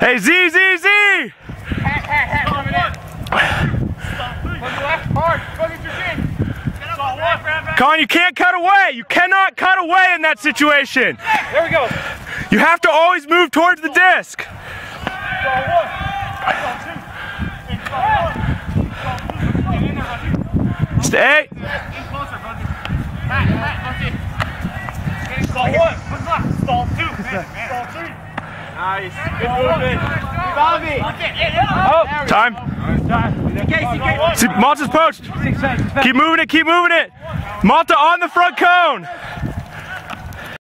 Hey, Z, Z, Z! Hat, hat, hat, coming in. Look left, hard. Go get your chin. Con, you can't cut away. You cannot cut away in that situation. There we go. You have to always move towards the disc. Stay. Stall one. Stall two. Stall three. Nice. Good movement. Bobby. Oh, time. See, Malta's poached. Keep moving it, keep moving it. Malta on the front cone.